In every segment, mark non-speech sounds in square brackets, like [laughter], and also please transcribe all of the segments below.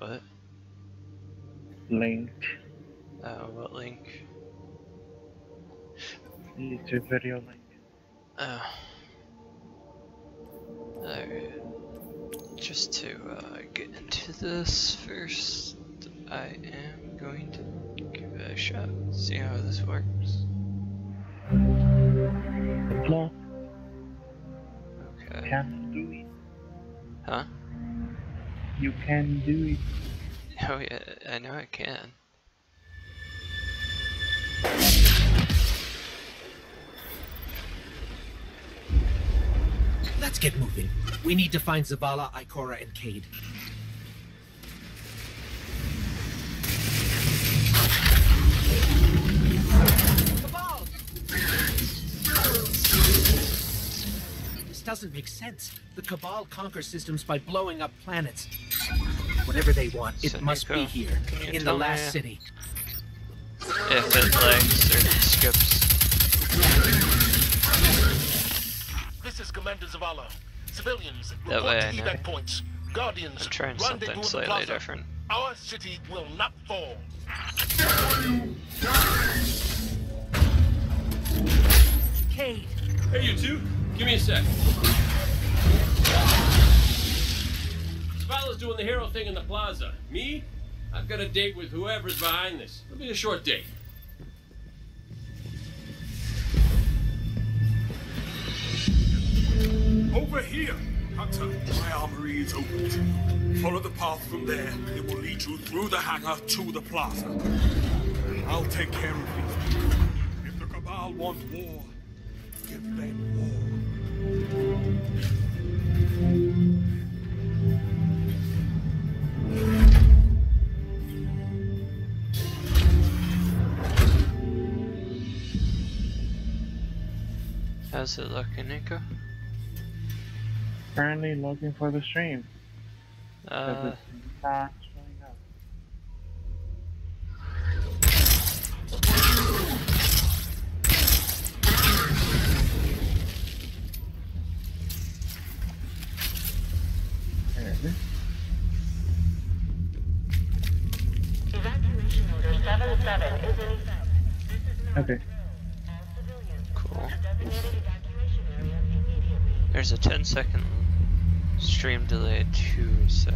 What? Link. Uh, what link? YouTube video link. Oh. Alright. Just to uh, get into this first, I am going to give it a shot, see how this works. No, Okay. can do it. Huh? You can do it. Oh yeah, I know I can. Let's get moving. We need to find Zavala, Ikora, and Cayde. Cabal! This doesn't make sense. The Cabal conquer systems by blowing up planets. Whatever they want, it So, must be here, can in the tell me- last city. If it lags or skips. This is Commander Zavala. Civilians, That report way to I know. evac points. Guardians, I'm trying something slightly plaza. different. Our city will not fall. Cayde! Hey, you two, give me a sec. Zavala's doing the hero thing in the plaza. Me? I've got a date with whoever's behind this. It'll be a short date. Over here! Hunter, my armory is open. Follow the path from there. It will lead you through the hangar to the plaza. I'll take care of people. If the Cabal want war, give them war. How's it looking, Nico? Currently looking for the stream. Uh, it's not 77 is in effect. Okay. cool. Designated evacuation area immediately. There's a 10 second stream delay too, so.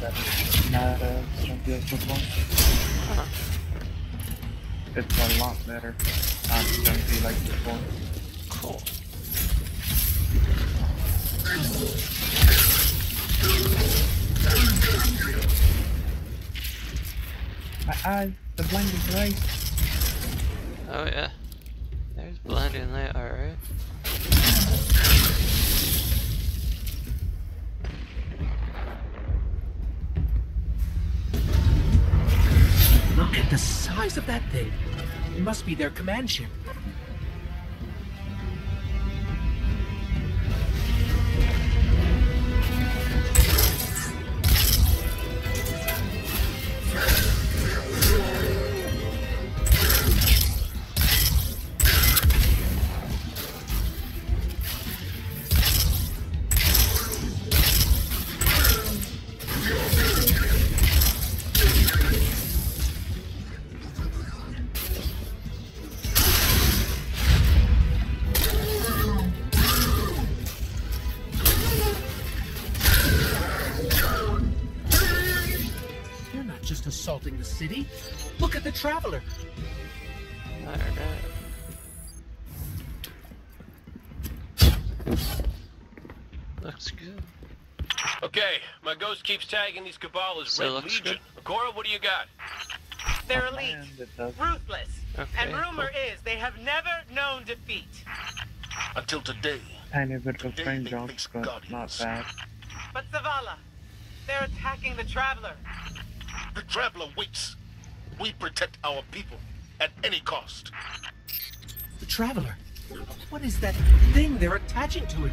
That's not a jungle before. Uh-huh. It's a lot better. Junky like before. Cool. My eyes, the blinding light. Oh yeah. There's blinding light, alright. Look at the size of that thing. It must be their command ship. Keeps tagging these Cabal as So Red Legion. Ikora, what do you got? They're elite, And it does. ruthless, Okay. and rumor cool. is they have never known defeat. Until today. Tiny bit of Today frame they jump, face but not bad. But Zavala, they're attacking the Traveler. The Traveler waits. We protect our people at any cost. The Traveler. What is that thing they're attaching to it?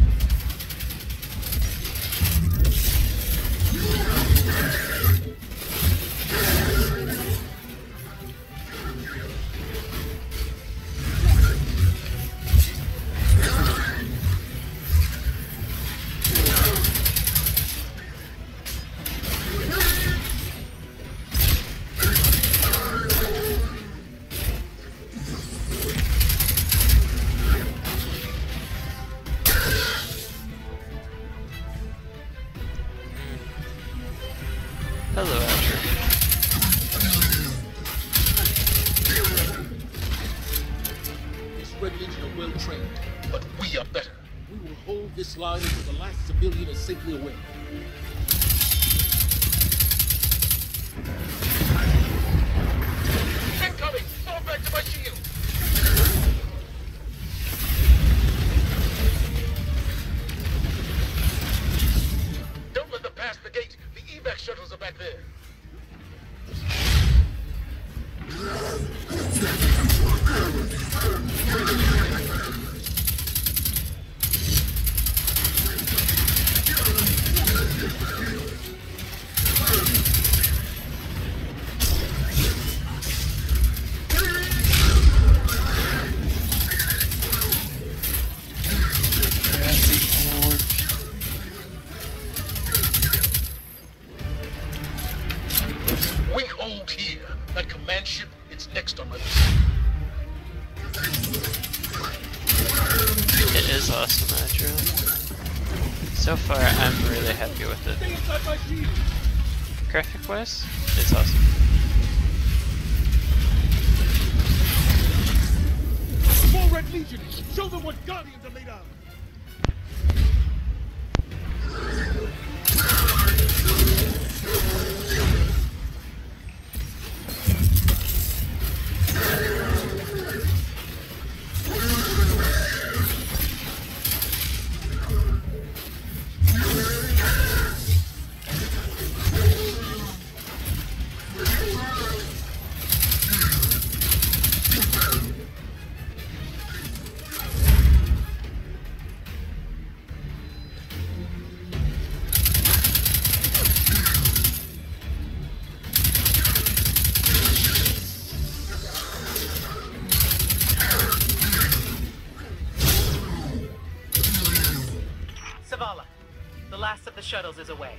away.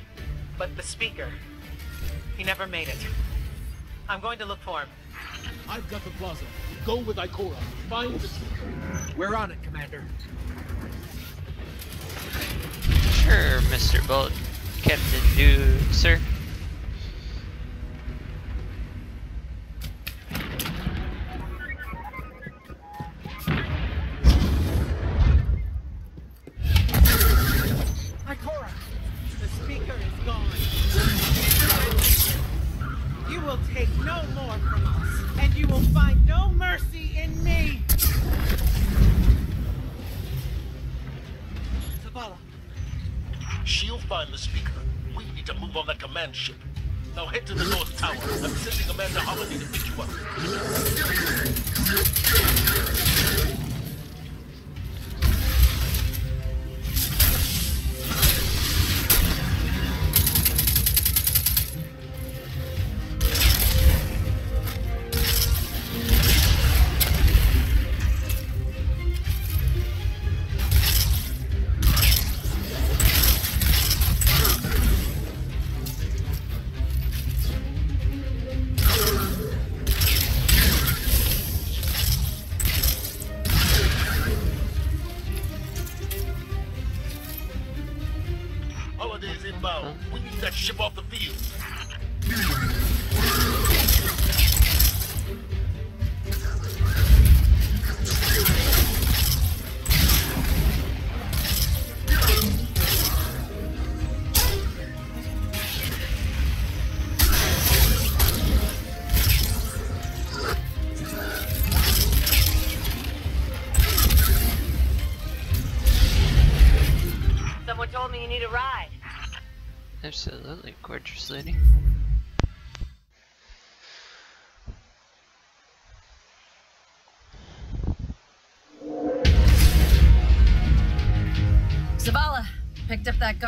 But the speaker, he never made it. I'm going to look for him. I've got the plaza. Go with Ikora. Find the speaker. We're on it, Commander. Sure, Mr. Bolt. Captain Do, sir.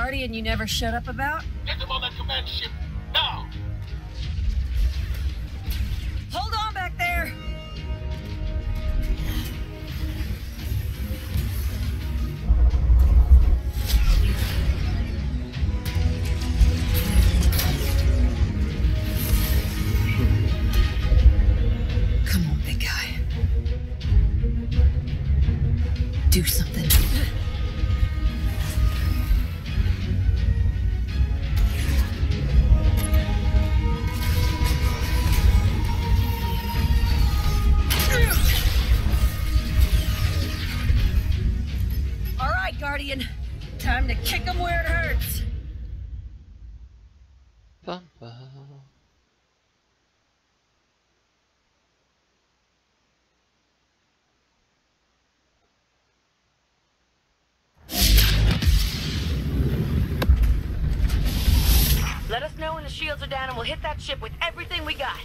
party and you never shut up about? Command ship ship with everything we got.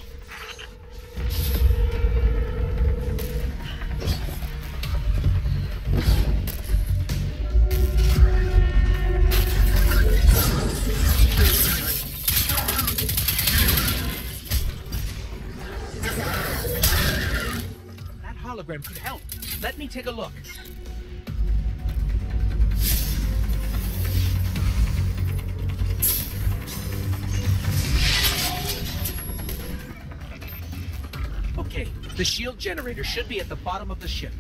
should be at the bottom of the ship.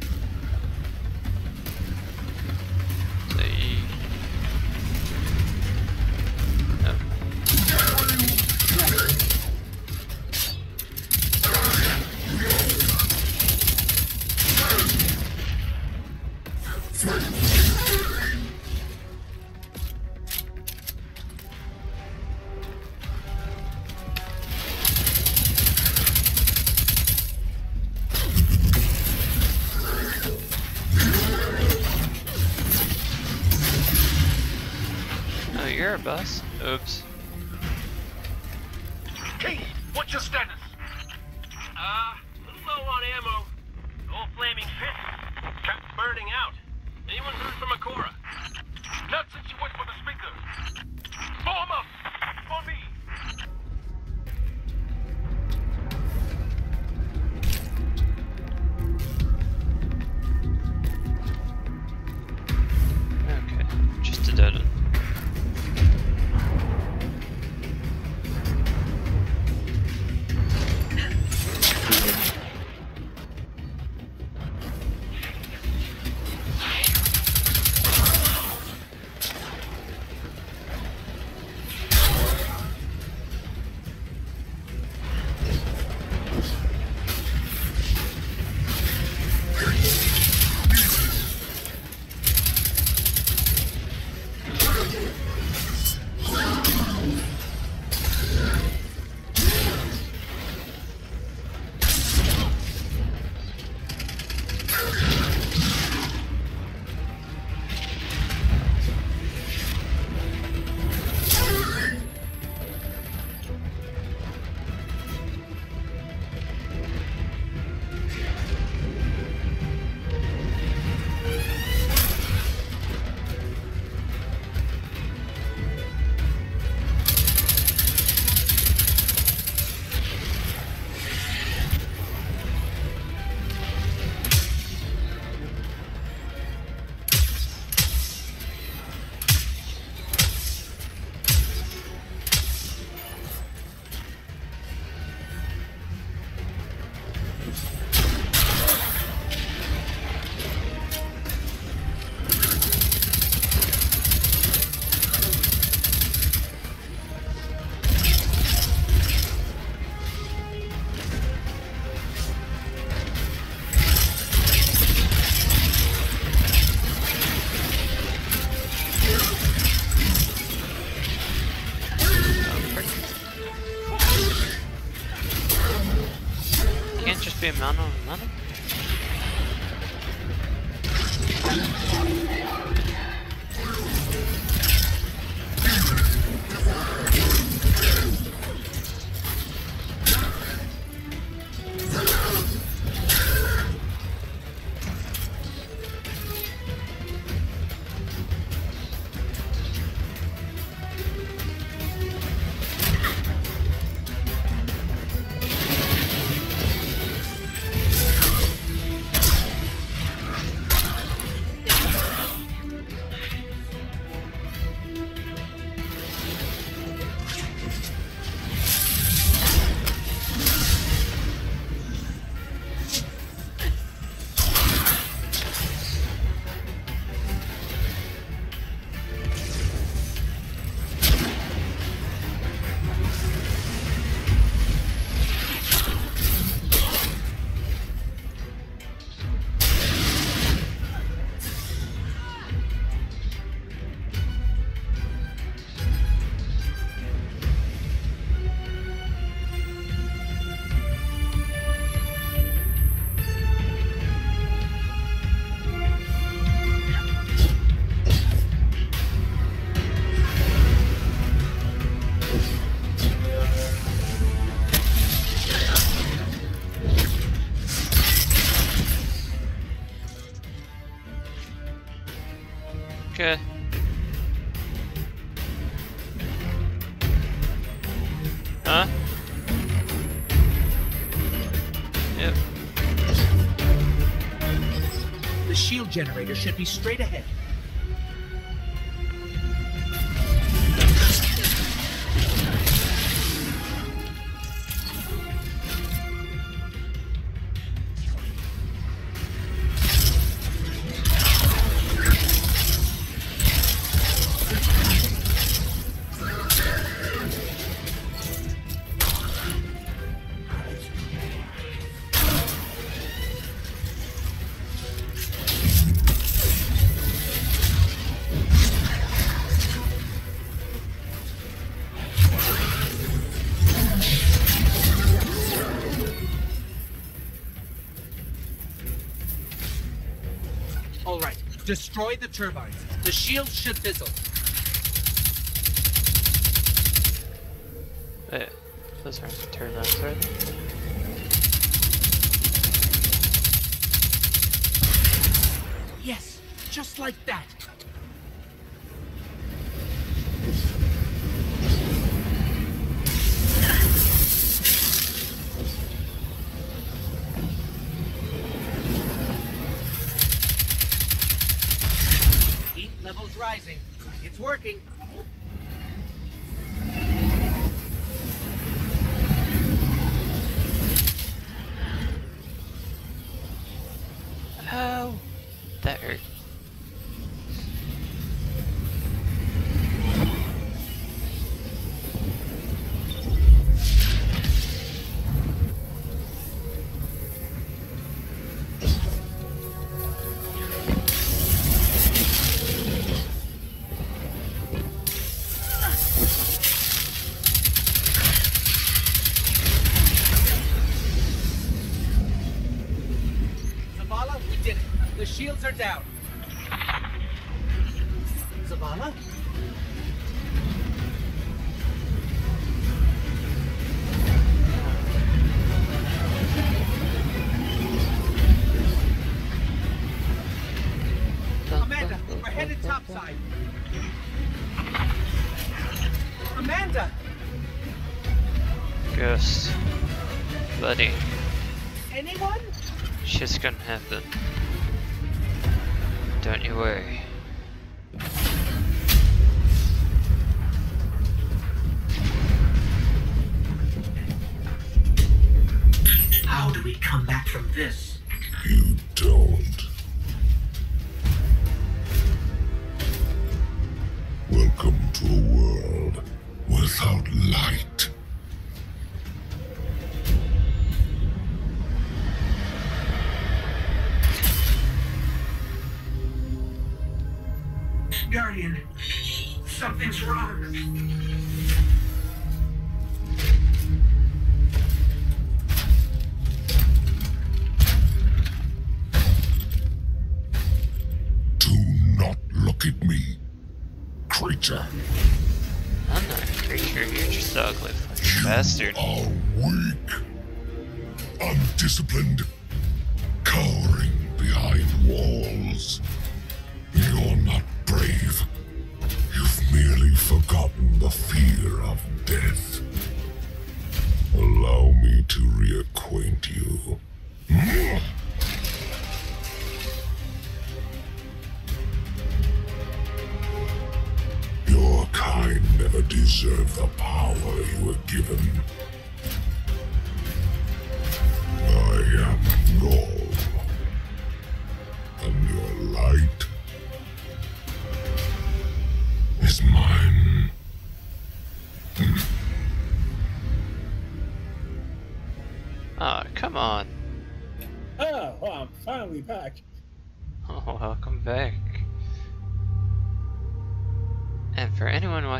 Generator should be straight ahead. Destroy the turbines. The shield should fizzle. Wait, those aren't turbines, are they? Yes, just like that. It's working. Oh, that hurt.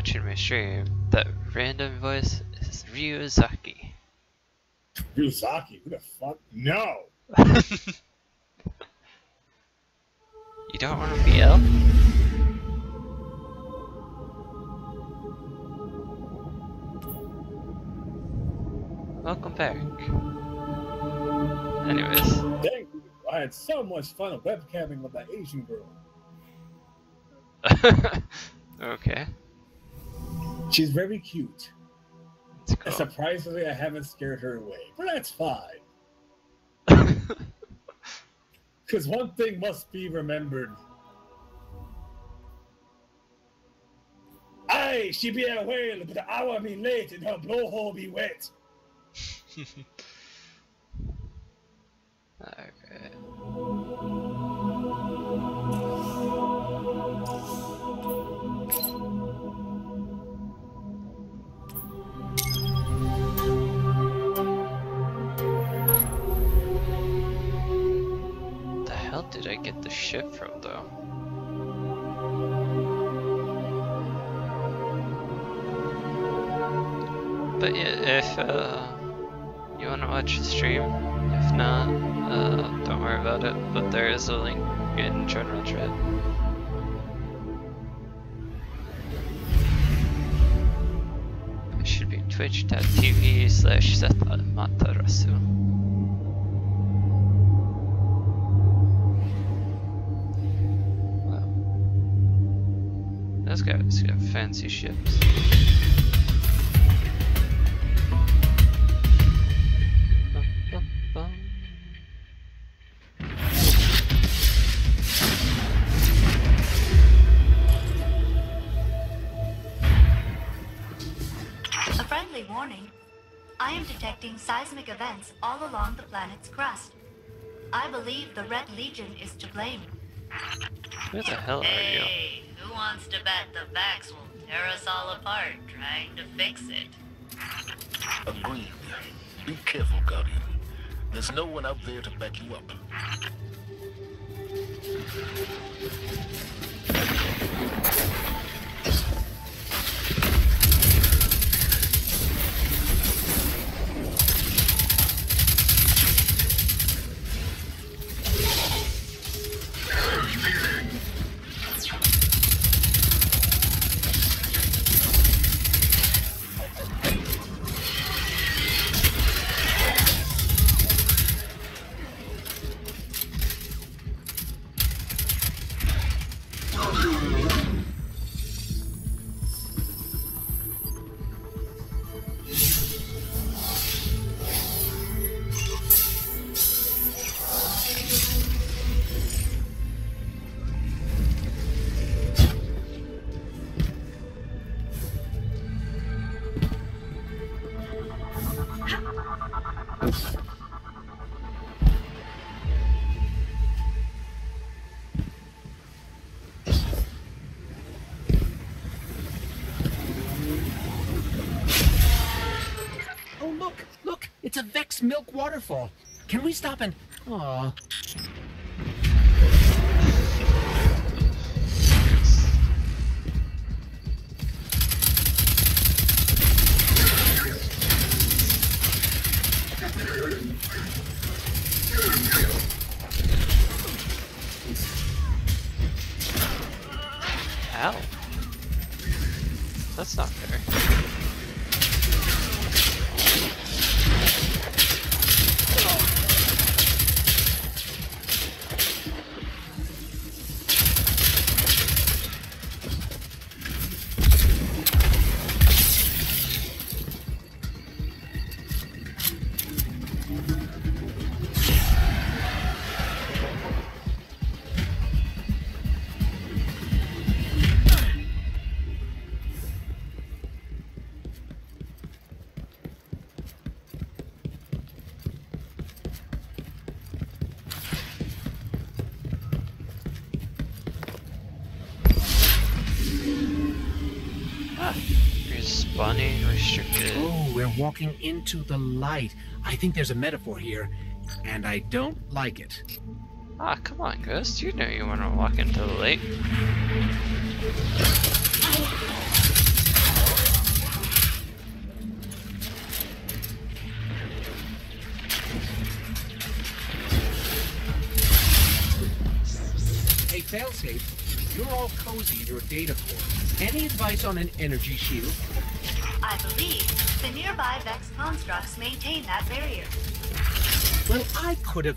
Watching my stream, that random voice is Ryuzaki. Ryuzaki, who the fuck? No! [laughs] you don't want to be L? Welcome back. Anyways, Thank you. I had so much fun webcamming with that Asian girl. [laughs] okay. She's very cute. Cool. surprisingly, I haven't scared her away, but that's fine. [laughs] Because one thing must be remembered. Aye, she be a whale, but the hour be late and her blowhole be wet. [laughs] Alright. The ship from though? But if uh, you want to watch the stream, if not, uh, don't worry about it. But there is a link in general chat. It should be twitch.tv slash Matarasu. Those guys got fancy ships. A friendly warning. I am detecting seismic events all along the planet's crust. I believe the Red Legion is to blame. Who the hell are you? Hey, who wants to bet the Vex will tear us all apart trying to fix it? Agreed. Be careful, Guardian. There's no one out there to back you up. We stop and. Aw. Respawning restricted. Oh, we're walking into the light. I think there's a metaphor here, and I don't like it. Ah, come on, Ghost. You know you want to walk into the light. Hey, Failsafe, you're all cozy in your data core. Any advice on an energy shield? I believe the nearby Vex constructs maintain that barrier. Well, I could have.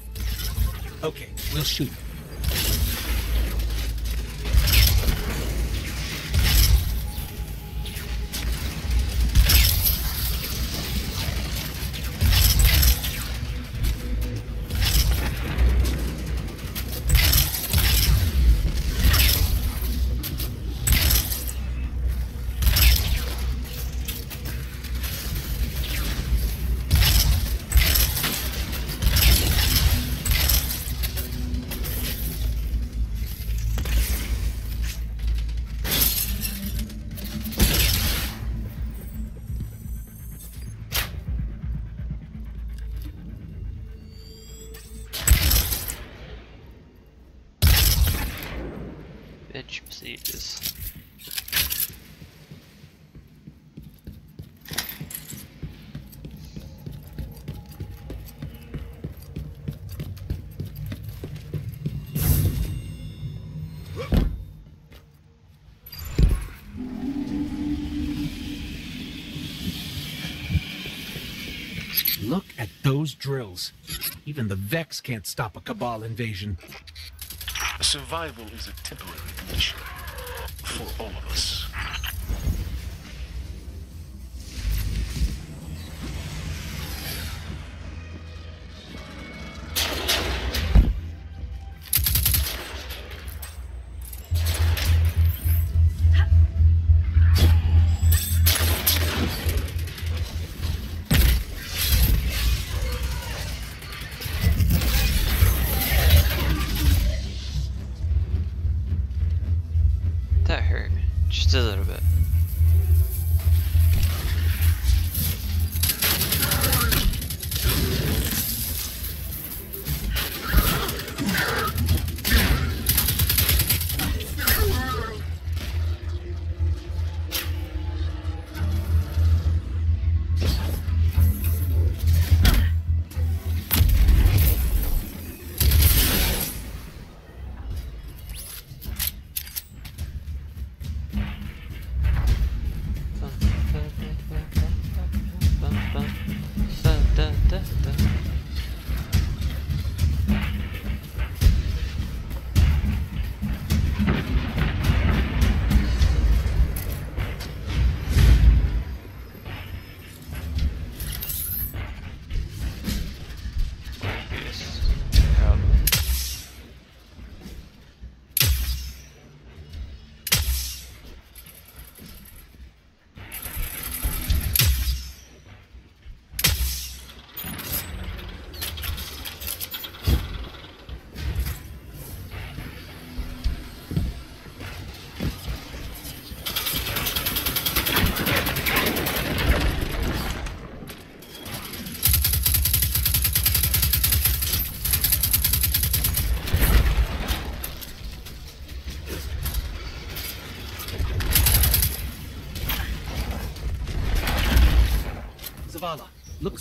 Okay, we'll shoot. Drills. Even the Vex can't stop a Cabal invasion. Survival is a temporary condition for all of us.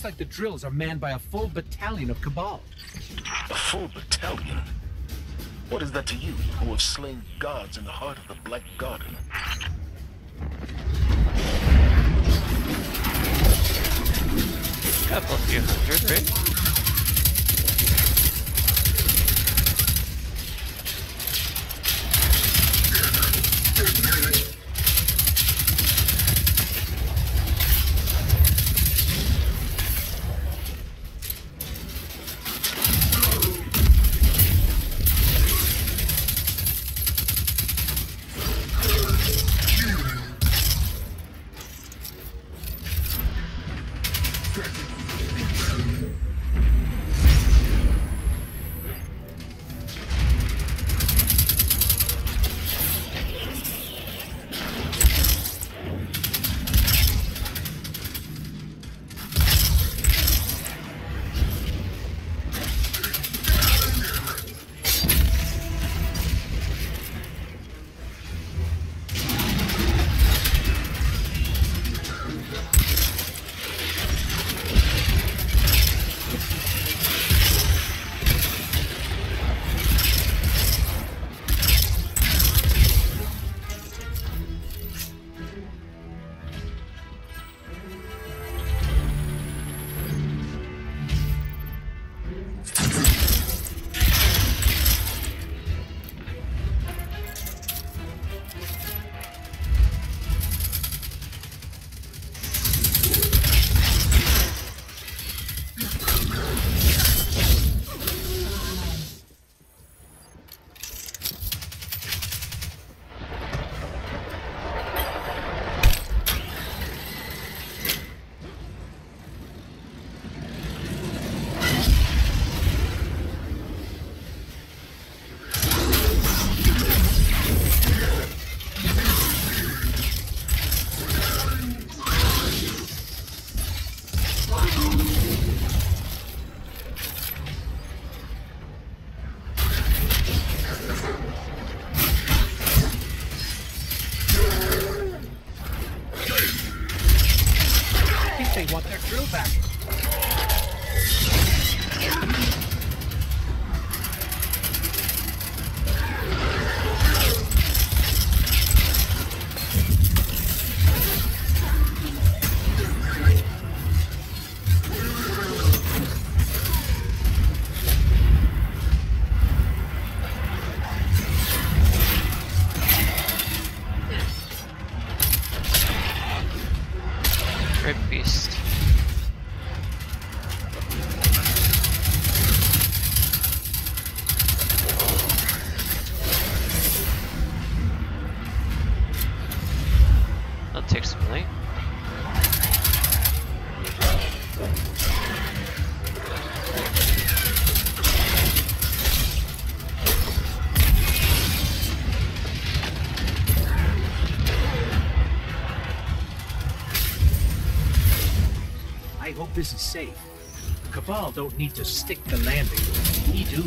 Looks like the drills are manned by a full battalion of Cabal. A full battalion? What is that to you, who have slain gods in the heart of the Black Garden? Couple few hundred, right? this is safe. The Cabal don't need to stick the landing. We do.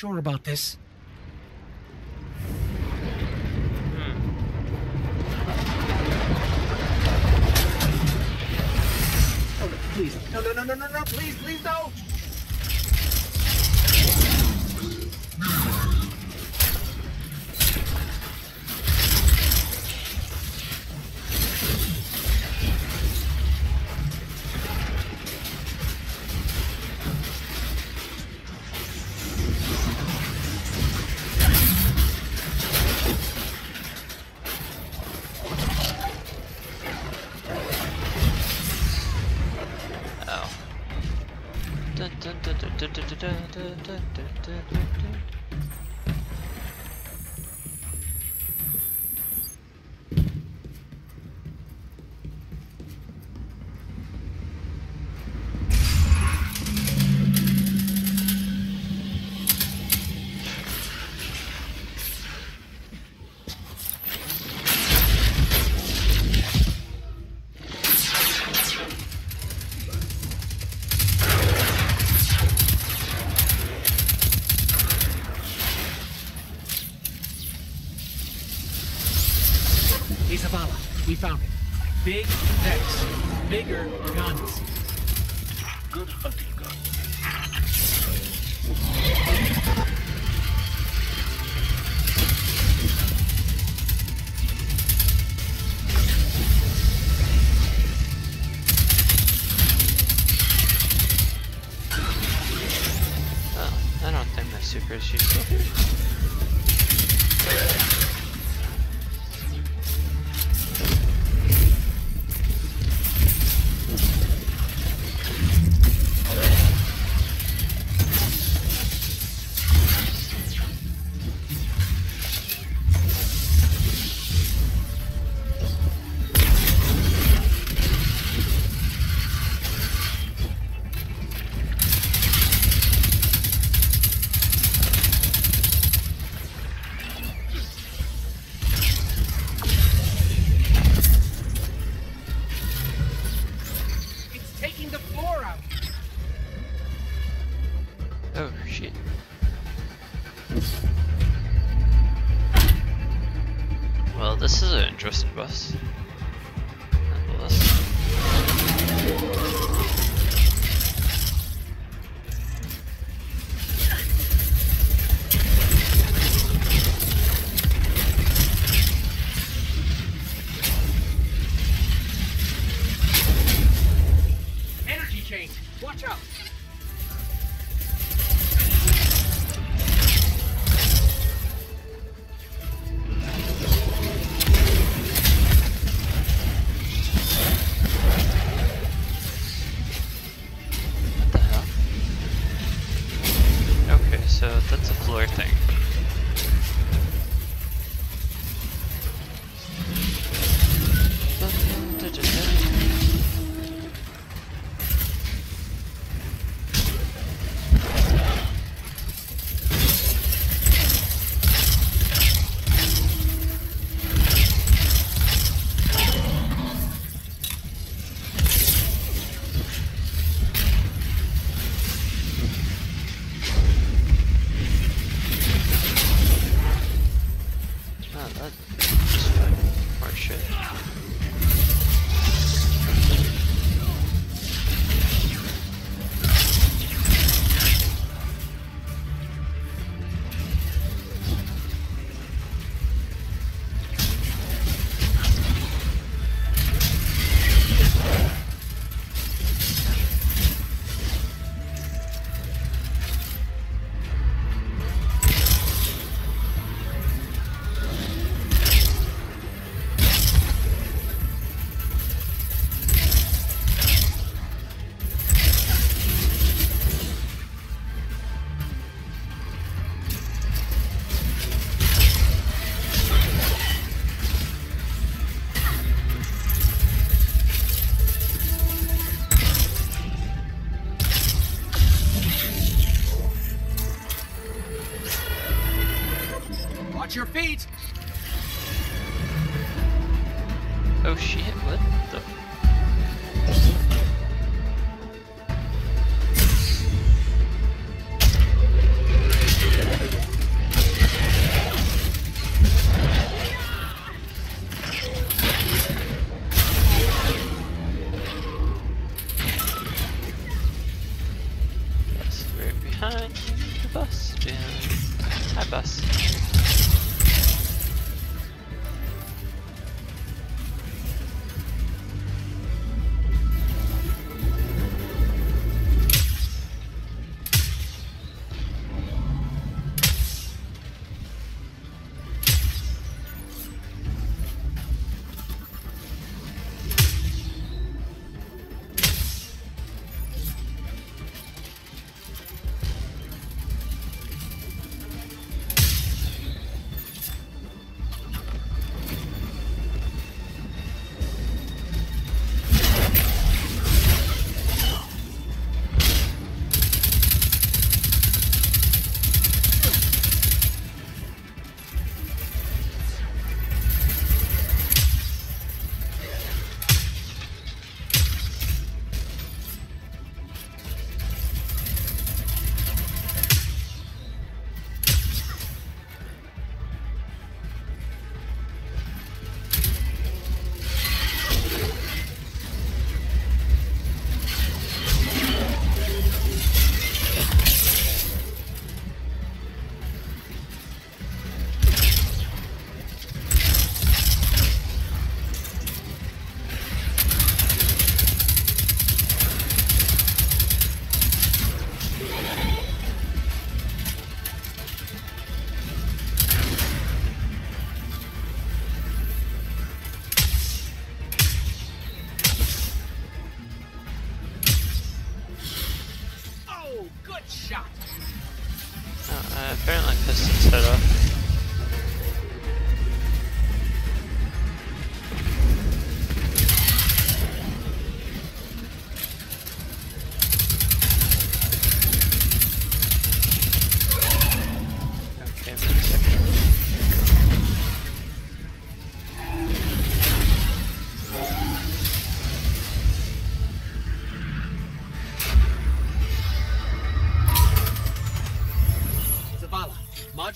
sure about this. Big Vex. Bigger guns. Good hunting.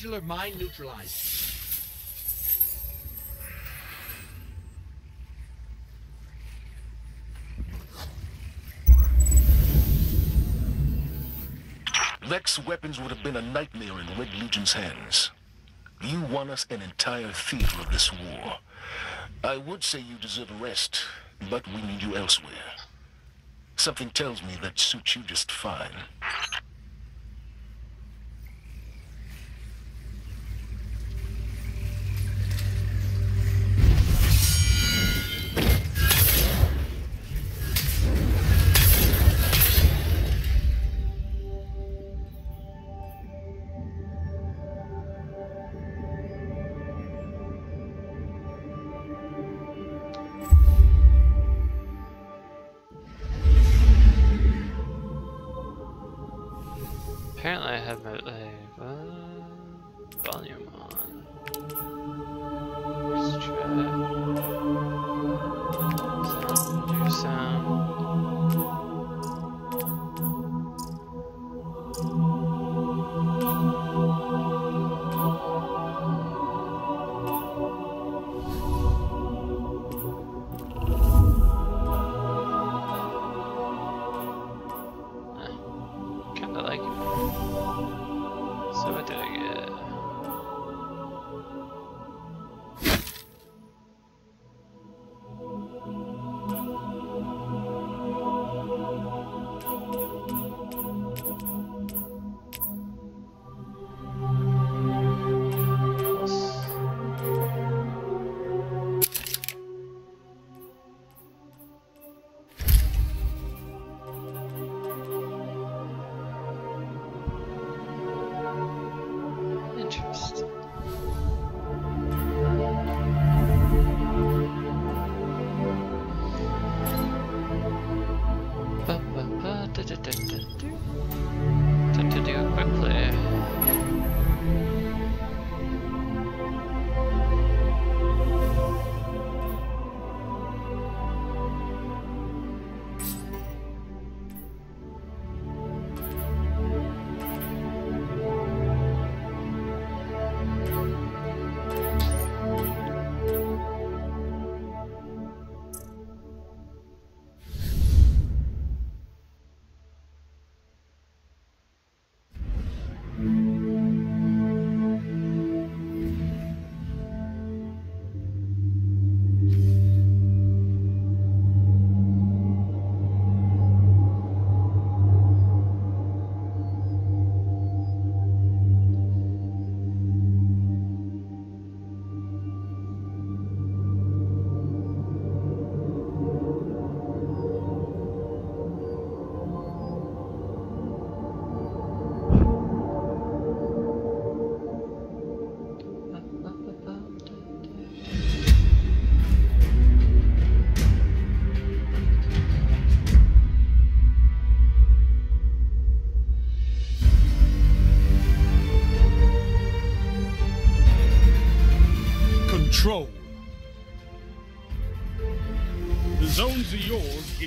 Modular mine neutralized. Vex weapons would have been a nightmare in Red Legion's hands. You won us an entire theater of this war. I would say you deserve a rest, but we need you elsewhere. Something tells me that suits you just fine.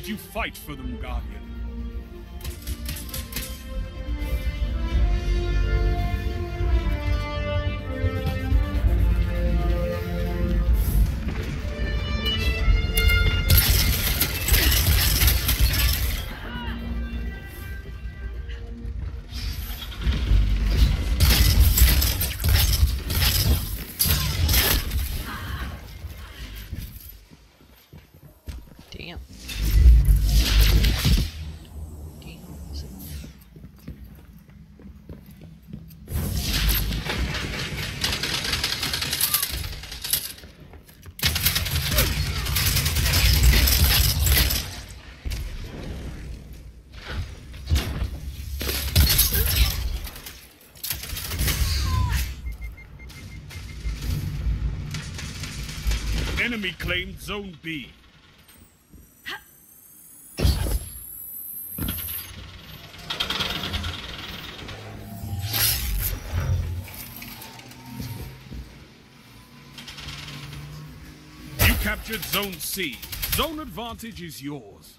You fight for them, Guardian. Claimed Zone B. You captured Zone C. Zone advantage is yours.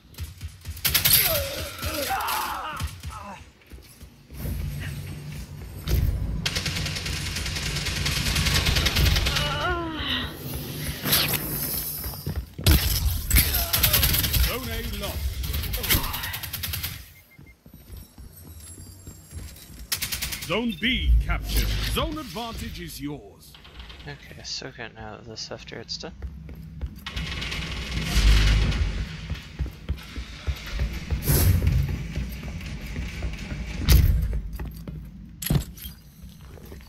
Zone B captured. Zone advantage is yours. Okay, so getting out of this after it's done.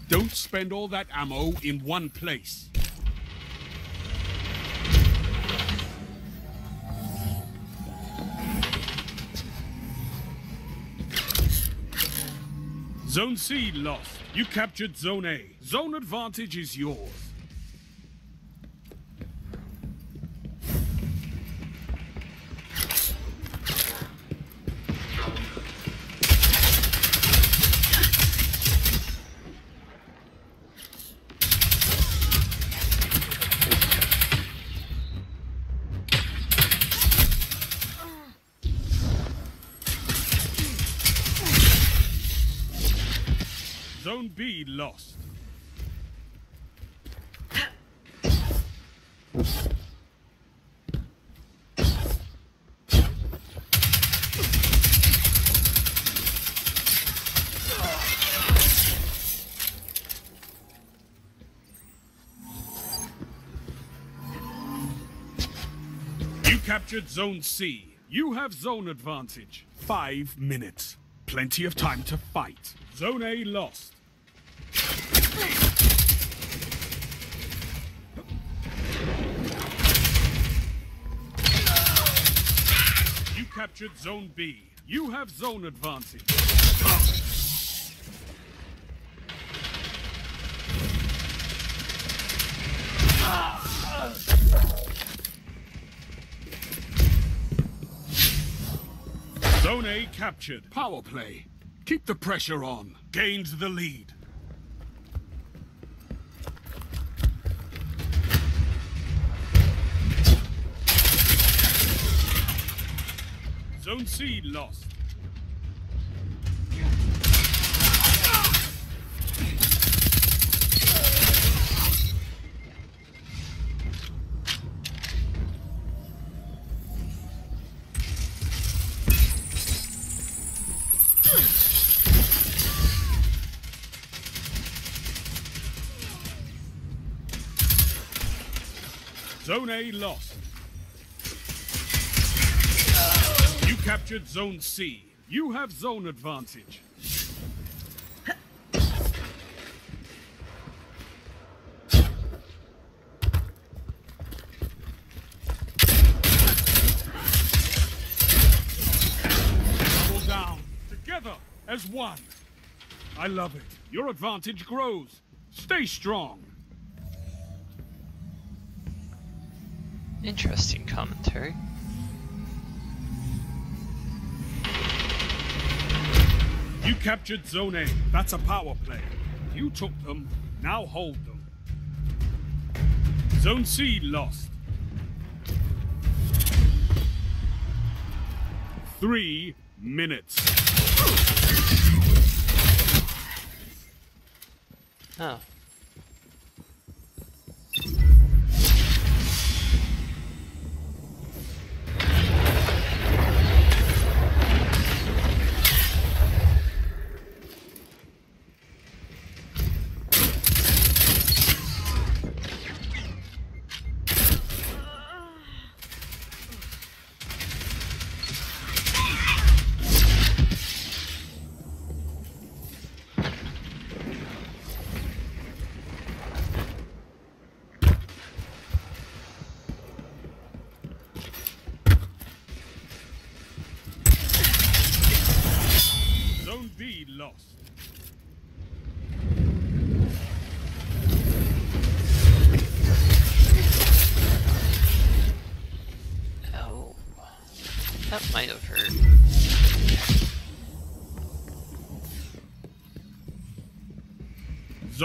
Don't spend all that ammo in one place. Zone C lost. You captured Zone A. Zone advantage is yours. Captured Zone C. You have zone advantage. Five minutes. Plenty of time to fight. Zone A lost. You captured Zone B. You have zone advantage. Zone A captured. Power play. Keep the pressure on. Gains the lead. Zone C lost. Lost. You captured Zone C. You have zone advantage. Double down. Together as one. I love it. Your advantage grows. Stay strong. Interesting commentary. You captured Zone A. That's a power play. You took them. Now hold them. Zone C lost. three minutes. Oh.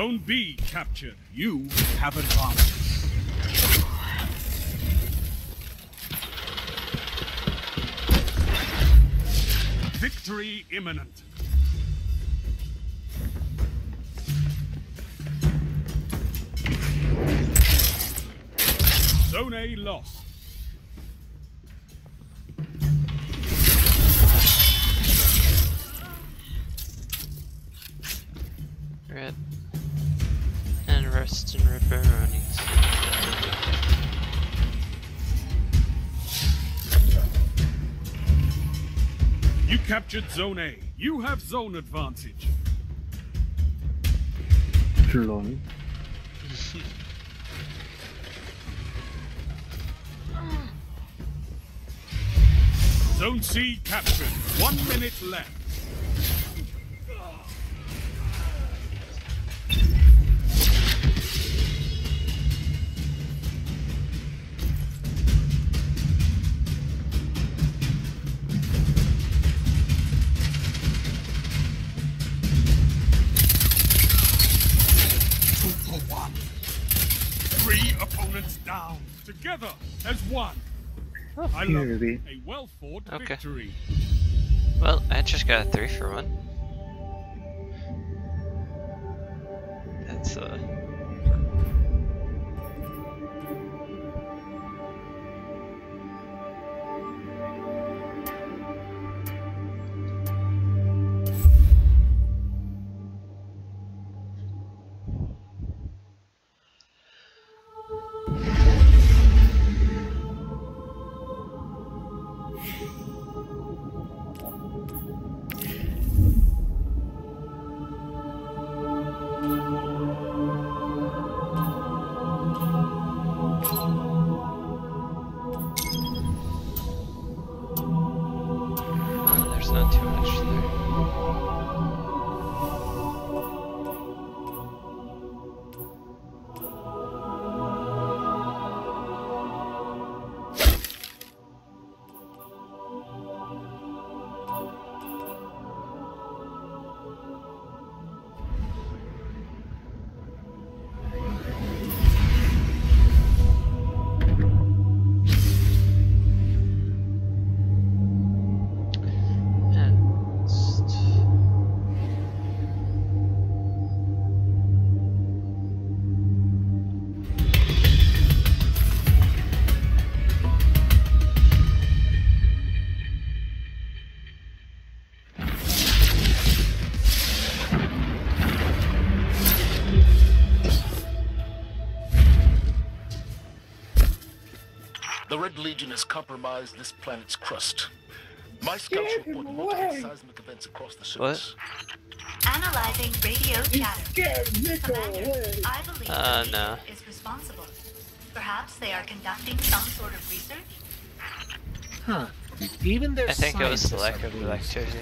Zone B captured. You have advantage. Victory imminent. Zone A lost. Captured Zone A. You have zone advantage. Lol. Zone C captured. One minute left. I love it. Maybe. A well Okay. victory. Well, I just got a three for one. Red Legion has compromised this planet's crust. My scouts report multiple seismic events across the surface. Analyzing radio chatter. Commander, I believe Uh, the no. Legion is responsible. Perhaps they are conducting some sort of research? Huh. Even their I think it was the scientists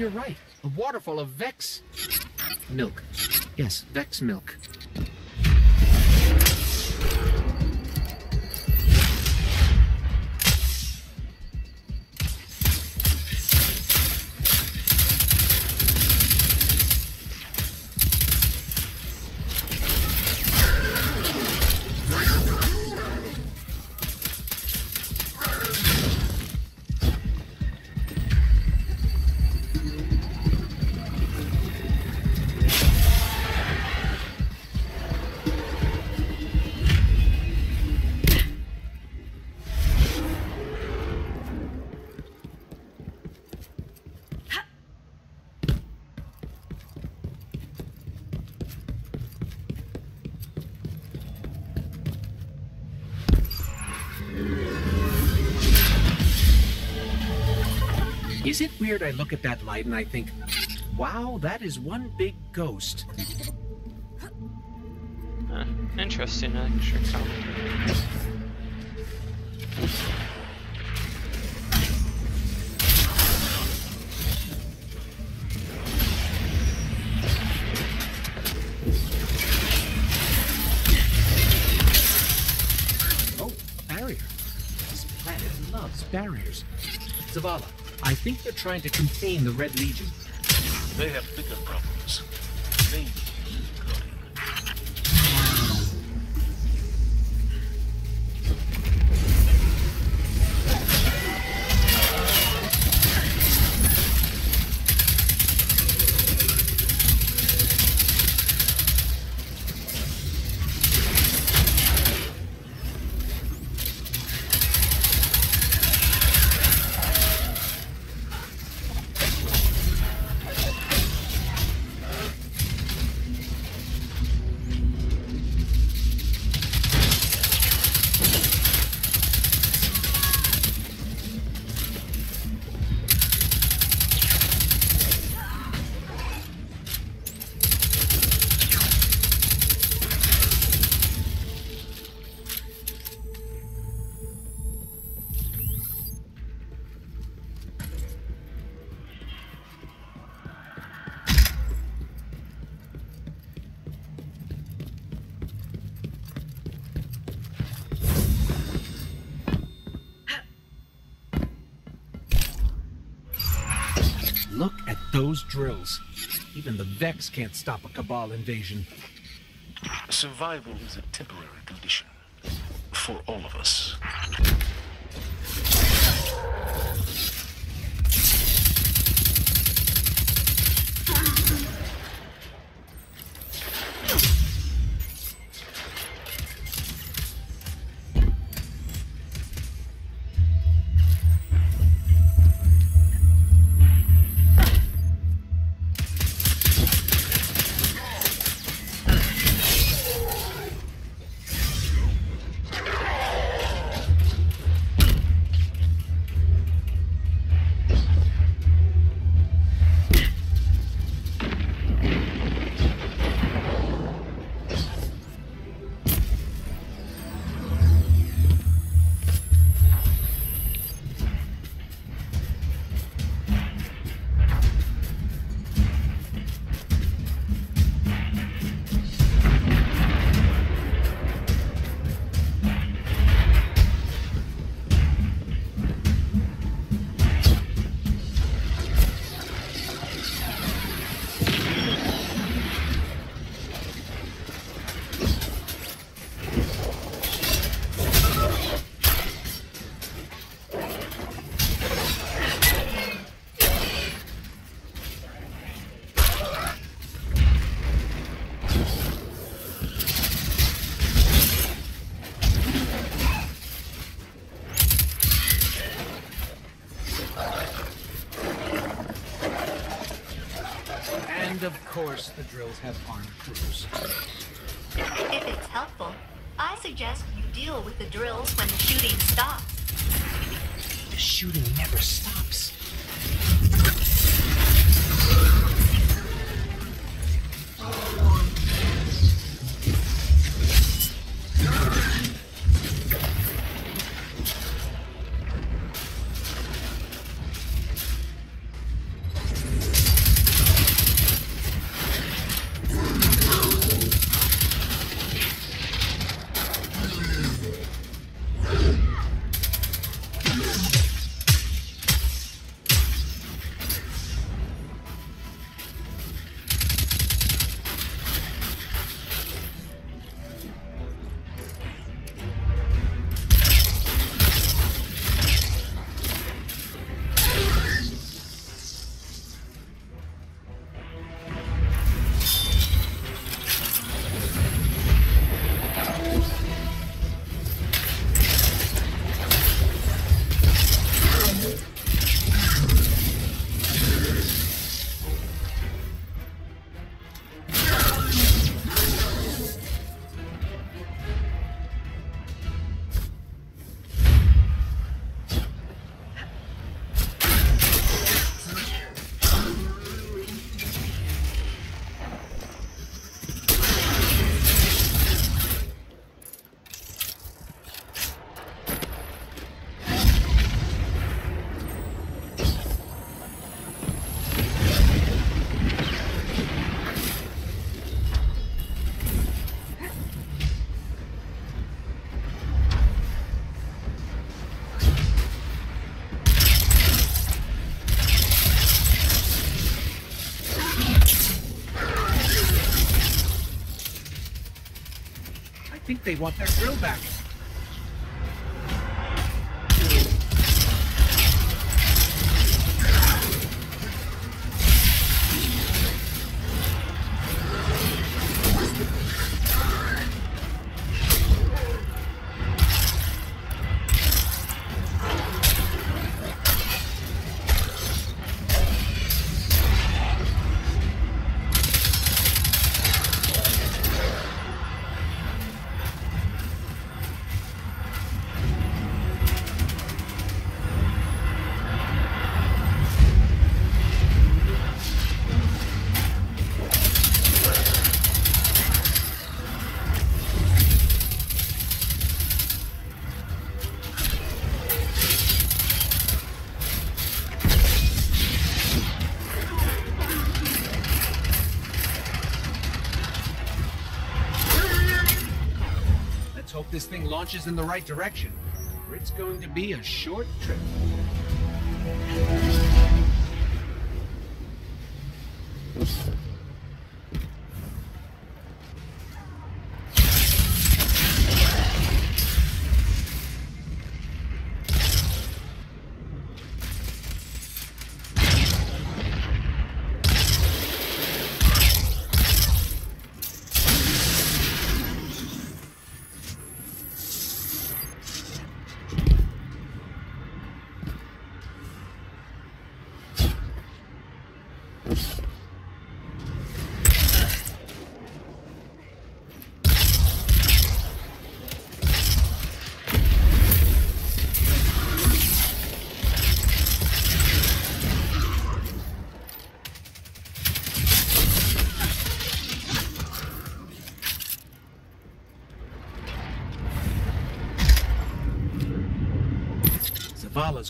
electricity. you're right. A waterfall of Vex milk. Yes, Vex milk. Weird I look at that light and I think, wow, that is one big ghost? Huh, interesting extra. Think they're trying to contain the Red Legion. They have Look at those drills. Even the Vex can't stop a Cabal invasion. survival is a temporary condition for all of us. Drills have they want their drill back. Launches in the right direction. Or it's going to be a short trip.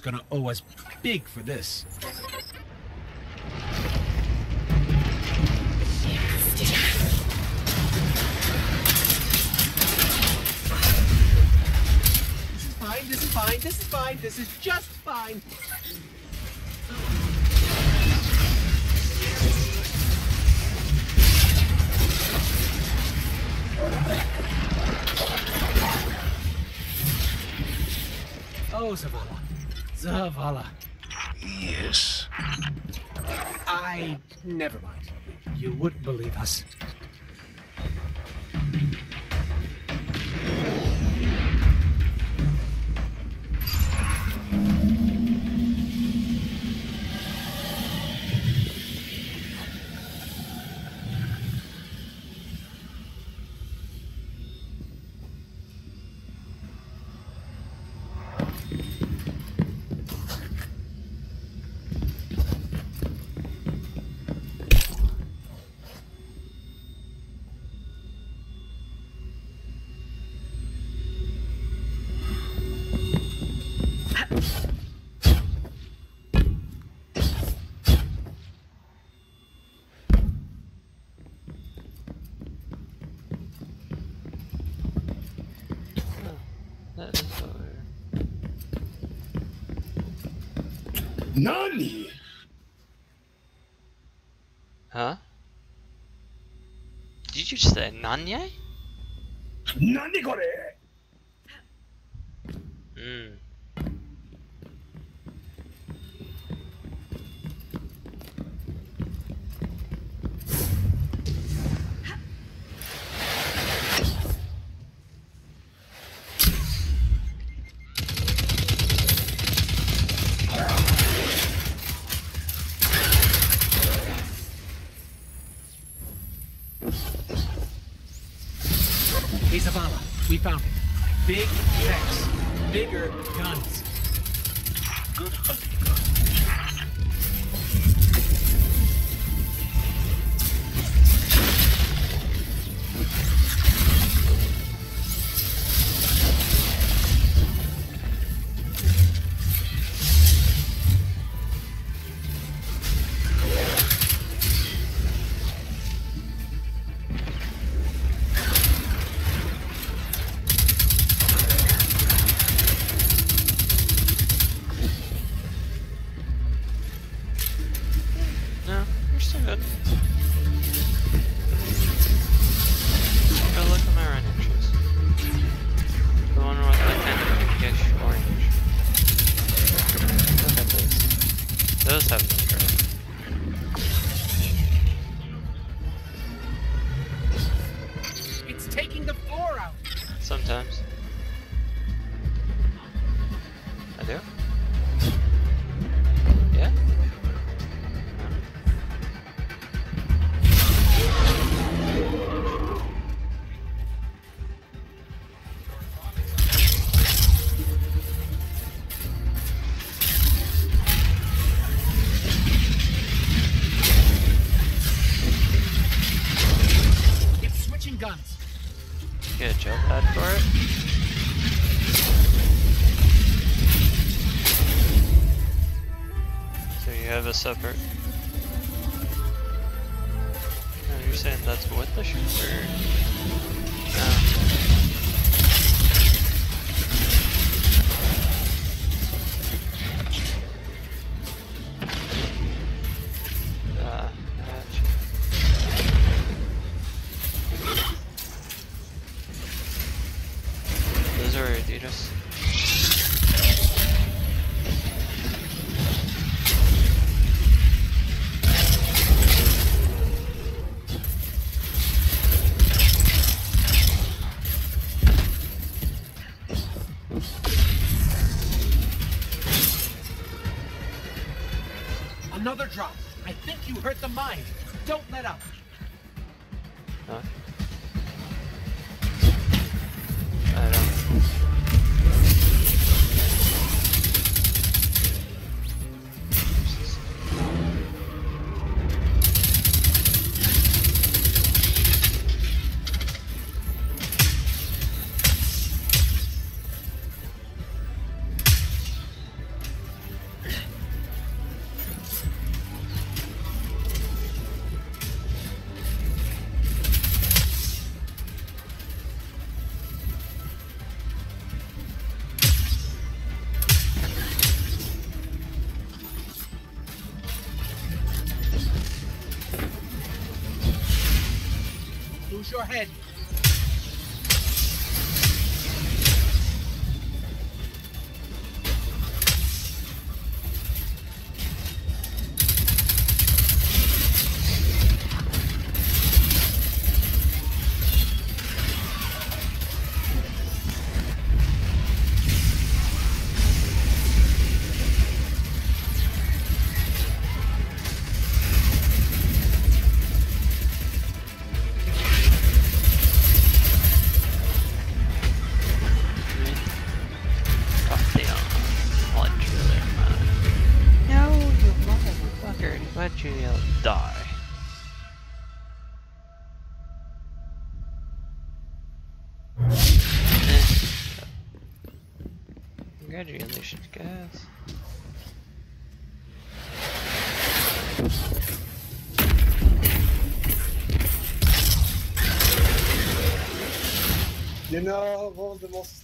Gonna owe us big for this. This is fine, this is fine, this is fine, this is just fine. Yes. I. Never mind. You wouldn't believe us. Nani? Huh? Did you say Nanye? Nani kore? Hmm. Those are Adidas.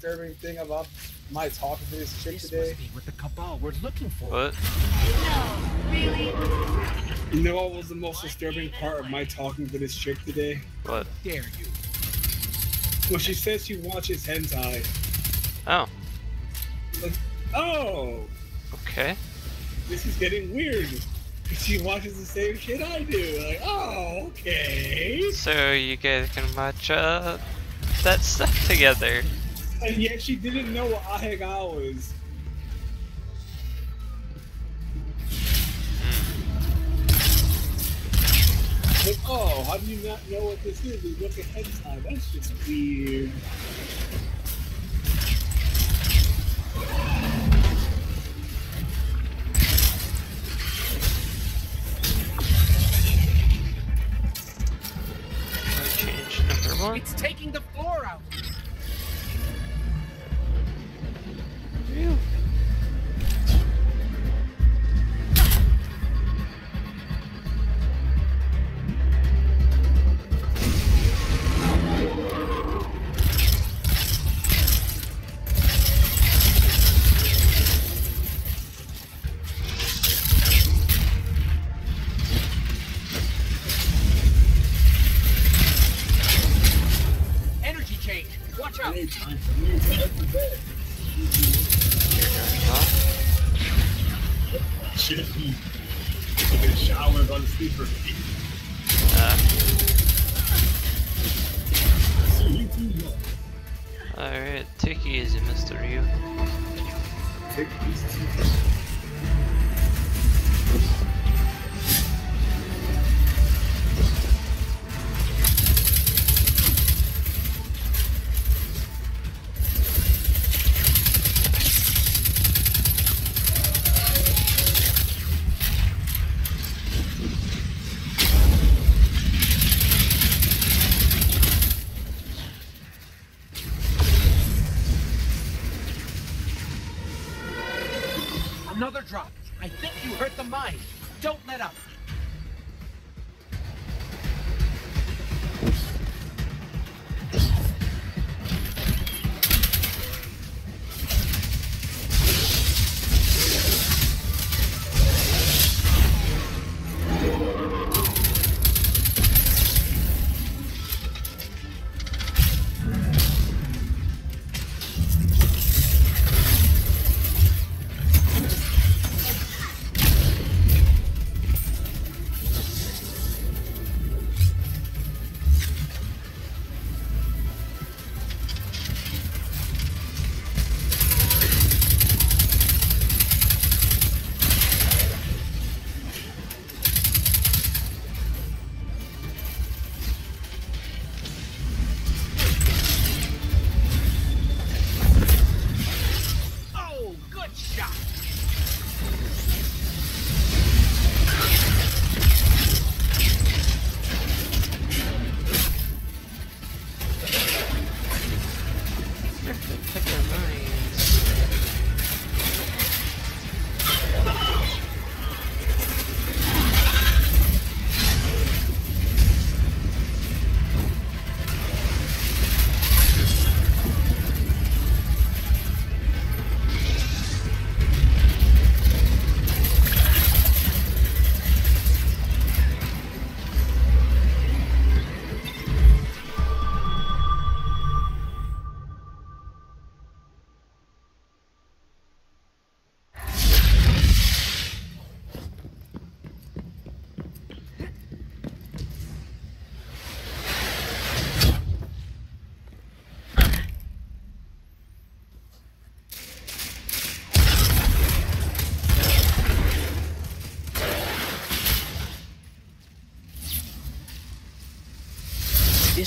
Disturbing thing about my talking to this chick This today? must be what the cabal we're looking for. What? No, really? You know what was the most disturbing part of my talking to this chick today? What? Dare you? Well, she says she watches hentai. Oh, Like, oh, okay. this is getting weird. She watches the same shit I do. Like, oh, okay. So you guys can watch uh, that stuff together. And yet she didn't know what Ahega was. Hmm. Like, oh, how do you not know what this is? You look at hentai. That's just weird.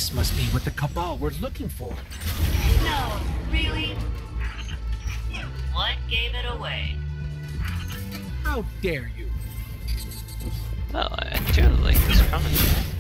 This must be what the Cabal were looking for. No, really? What gave it away? How dare you? Well, I generally like this coming.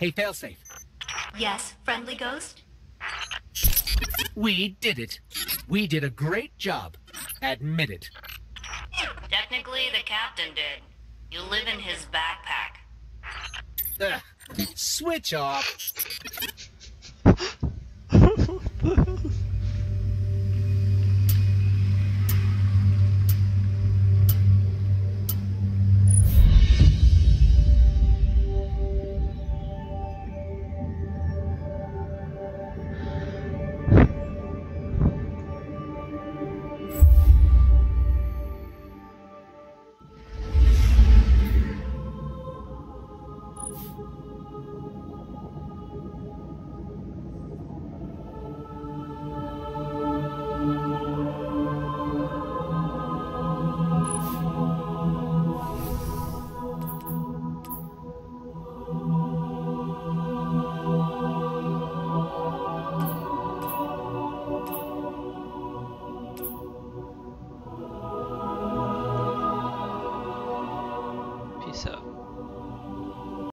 Hey, failsafe. Yes, friendly ghost? We did it. We did a great job. Admit it. Technically, the captain did. You live in his backpack. Ugh. Switch off.